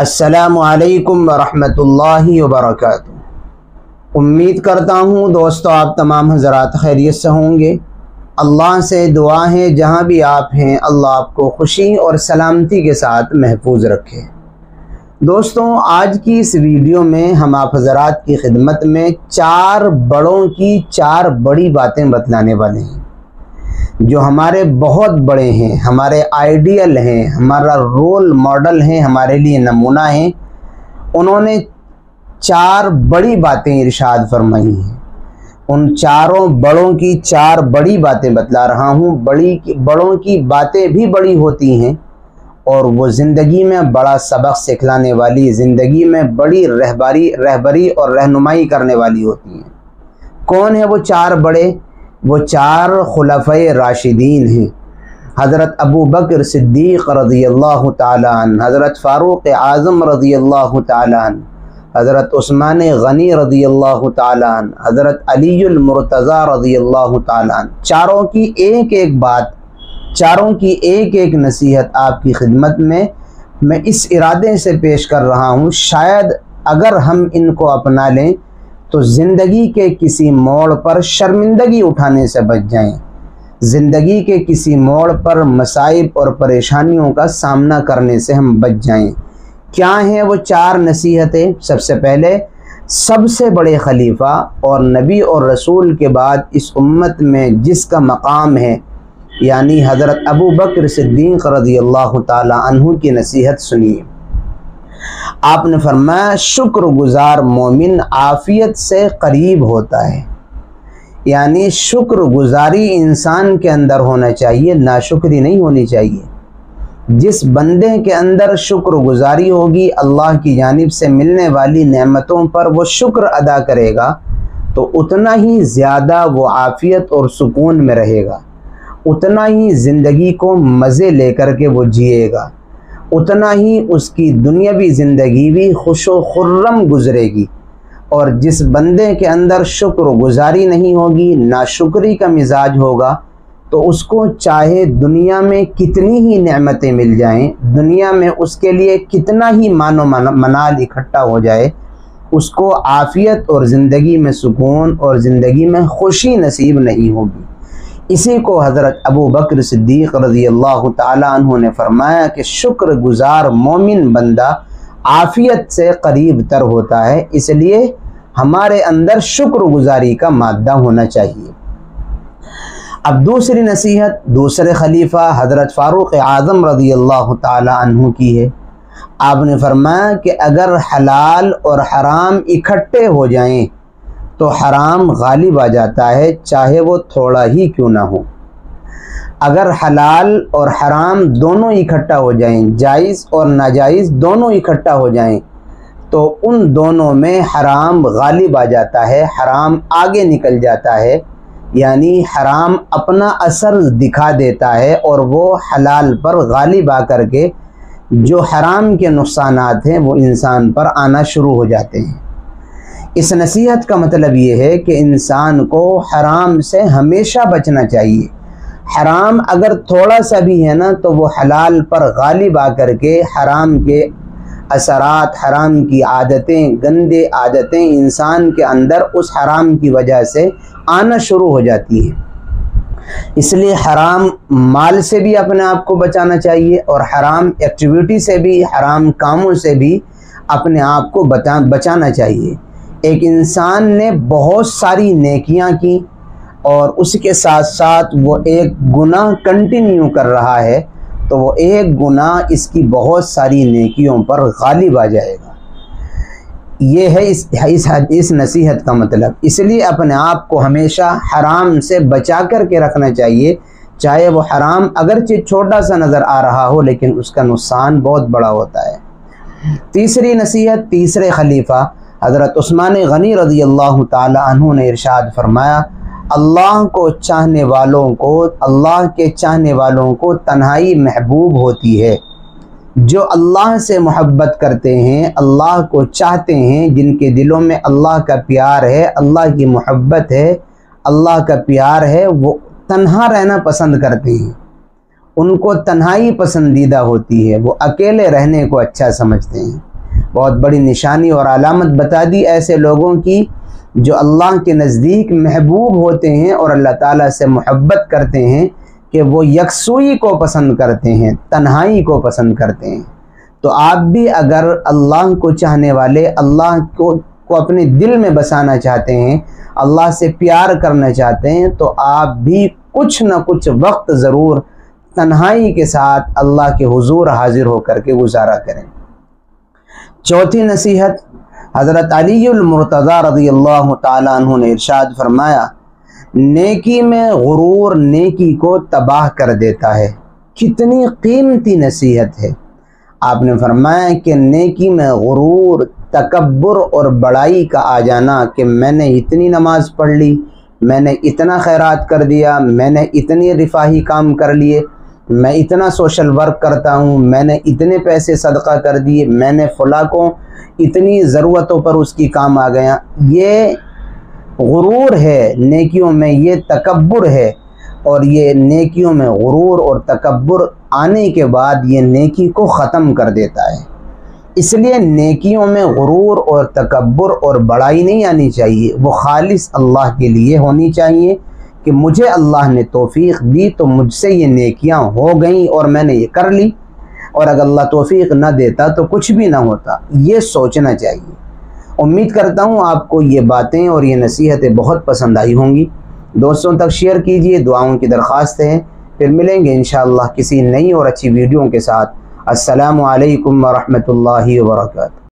असलकम वरहमतुल्लाहि वबरकातुहू उम्मीद करता हूँ दोस्तों आप तमाम हजरात खैरियत से होंगे। अल्लाह से दुआ है, जहाँ भी आप हैं, अल्लाह आपको खुशी और सलामती के साथ महफूज रखे। दोस्तों, आज की इस वीडियो में हम आप हजरात की खिदमत में चार बड़ों की चार बड़ी बातें बतलाने वाले हैं। जो हमारे बहुत बड़े हैं, हमारे आइडियल हैं, हमारा रोल मॉडल हैं, हमारे लिए नमूना हैं, उन्होंने चार बड़ी बातें इरशाद फरमाई हैं। उन चारों बड़ों की चार बड़ी बातें बतला रहा हूँ। बड़ी बड़ों की बातें भी बड़ी होती हैं और वो ज़िंदगी में बड़ा सबक सिखलाने वाली, ज़िंदगी में बड़ी रहबारी, रहबरी और रहनुमाई करने वाली होती हैं। कौन है वो चार बड़े? वो चार खुलफ़ राशिदीन हैं। हज़रत अबू बकर सिद्दीक़ रज़ी अल्लाह तन हज़रत फ़ारूक़ आज़म रज़ी अल्लाह तन हज़रत उस्मान गनी रज़ी अल्लाह तन हज़रत अलीमरतज़ा रज़ी अल्लाह तन चारों की एक एक बात, चारों की एक एक नसीहत आपकी खिदमत में मैं इस इरादे से पेश कर रहा हूँ, शायद अगर हम इनको अपना लें तो ज़िंदगी के किसी मोड़ पर शर्मिंदगी उठाने से बच जाएँ। ज़िंदगी के किसी मोड़ पर मसाइब और परेशानियों का सामना करने से हम बच जाएँ। क्या हैं वो चार नसीहतें? सबसे पहले, सबसे बड़े खलीफा और नबी और रसूल के बाद इस उम्मत में जिसका मकाम है, यानी हज़रत अबू बकर सिद्दीक़ रज़ी अल्लाह तु की नसीहत सुनिए। आपने फरमाया, शुक्रगुजार मोमिन आफियत से करीब होता है। यानी शुक्रगुजारी इंसान के अंदर होना चाहिए, नाशुक्री नहीं होनी चाहिए। जिस बंदे के अंदर शुक्रगुजारी होगी, अल्लाह की जानिब से मिलने वाली नेमतों पर वो शुक्र अदा करेगा तो उतना ही ज़्यादा वो आफियत और सुकून में रहेगा। उतना ही ज़िंदगी को मज़े लेकर के वो जिएगा। उतना ही उसकी दुनियावी ज़िंदगी भी खुश खुर्रम गुजरेगी। और जिस बंदे के अंदर शुक्र गुजारी नहीं होगी, नाशुक्री का मिजाज होगा तो उसको चाहे दुनिया में कितनी ही नेमतें मिल जाएँ, दुनिया में उसके लिए कितना ही मानो, मनाल इकट्ठा हो जाए, उसको आफ़ियत और ज़िंदगी में सुकून और ज़िंदगी में खुशी नसीब नहीं होगी। इसी को हज़रत अबू बकर सिद्दीक़ रज़ी अल्लाह तु ने फरमाया कि शुक्र गुज़ार मोमिन बंदा आफ़ियत से करीब तर होता है, इसलिए हमारे अंदर शुक्र गुजारी का मादा होना चाहिए। अब दूसरी नसीहत, दूसरे खलीफा हज़रत फ़ारूक़ आज़म रज़ी अल्लाह तु की है। आपने फरमाया कि अगर हलाल और हराम इकट्ठे हो जाएँ तो हराम गालिब आ जाता है, चाहे वो थोड़ा ही क्यों ना हो। अगर हलाल और हराम दोनों इकट्ठा हो जाएँ, जायज़ और नाजायज़ दोनों इकट्ठा हो जाएँ तो उन दोनों में हराम गालिब आ जाता है, हराम आगे निकल जाता है। यानी हराम अपना असर दिखा देता है और वो हलाल पर गालिब आ कर के जो हराम के नुकसान हैं, वो इंसान पर आना शुरू हो जाते हैं। इस नसीहत का मतलब ये है कि इंसान को हराम से हमेशा बचना चाहिए। हराम अगर थोड़ा सा भी है ना तो वो हलाल पर गालिब आ कर के हराम के असरात, हराम की आदतें, गंदे आदतें इंसान के अंदर उस हराम की वजह से आना शुरू हो जाती हैं। इसलिए हराम माल से भी अपने आप को बचाना चाहिए और हराम एक्टिविटी से भी, हराम कामों से भी अपने आप को बचा, बचाना चाहिए। एक इंसान ने बहुत सारी नेकियाँ की और उसके साथ साथ वो एक गुनाह कंटिन्यू कर रहा है तो वो एक गुनाह इसकी बहुत सारी नेकियों पर गालिब आ जाएगा। ये है इस इस इस नसीहत का मतलब। इसलिए अपने आप को हमेशा हराम से बचा कर के रखना चाहिए। चाहे वो हराम अगरचे छोटा सा नज़र आ रहा हो, लेकिन उसका नुकसान बहुत बड़ा होता है। तीसरी नसीहत, तीसरे खलीफा। हज़रत उस्मान गनी रज़ी अल्लाह तु ने इरशाद फरमाया, अल्लाह को चाहने वालों को, अल्लाह के चाहने वालों को तन्हाई महबूब होती है। जो अल्लाह से मोहब्बत करते हैं, अल्लाह को चाहते हैं, जिनके दिलों में अल्लाह का प्यार है, अल्लाह की मोहब्बत है, अल्लाह का प्यार है, वो तन्हा रहना पसंद करते हैं। उनको तन्हाई पसंदीदा होती है, वो अकेले रहने को अच्छा समझते हैं। बहुत बड़ी निशानी और अलामत बता दी ऐसे लोगों की जो अल्लाह के नज़दीक महबूब होते हैं और अल्लाह ताला से मोहब्बत करते हैं कि वो यकसुई को पसंद करते हैं, तन्हाई को पसंद करते हैं। तो आप भी अगर अल्लाह को चाहने वाले, अल्लाह को को अपने दिल में बसाना चाहते हैं, अल्लाह से प्यार करना चाहते हैं तो आप भी कुछ न कुछ वक्त ज़रूर तन्हाई के साथ अल्लाह के हुजूर हाजिर होकर के गुजारा करें। चौथी नसीहत, हज़रत अलीमरतज़ा रदी अल्लाह तु ने इरशाद फरमाया, नेकी में गुरूर नेकी को तबाह कर देता है। कितनी कीमती नसीहत है। आपने फरमाया कि नेकी में गुरूर तकबर और बड़ाई का आ जाना कि मैंने इतनी नमाज़ पढ़ ली, मैंने इतना खैरात कर दिया, मैंने इतनी रिफाही काम कर लिए मैं इतना सोशल वर्क करता हूँ, मैंने इतने पैसे सदका कर दिए, मैंने फ़ुला को इतनी ज़रूरतों पर उसकी काम आ गया। ये गुरूर है, नेकियों में ये तकबर है और ये नेकियों में गुरूर और तकबर आने के बाद ये नेकी को ख़त्म कर देता है। इसलिए नेकियों में गुरूर और तकबर और बड़ाई नहीं आनी चाहिए, वो खालिस अल्लाह के लिए होनी चाहिए। कि मुझे अल्लाह ने तोफ़ी दी तो मुझसे ये नेकियाँ हो गई और मैंने ये कर ली। और अगर अल्लाह तोफ़ी न देता तो कुछ भी ना होता। ये सोचना चाहिए। उम्मीद करता हूँ आपको ये बातें और ये नसीहतें बहुत पसंद आई होंगी। दोस्तों तक शेयर कीजिए, दुआओं की दरख्वास्त है। फिर मिलेंगे इन किसी नई और अच्छी वीडियो के साथ। असलकम वरहमल वर्का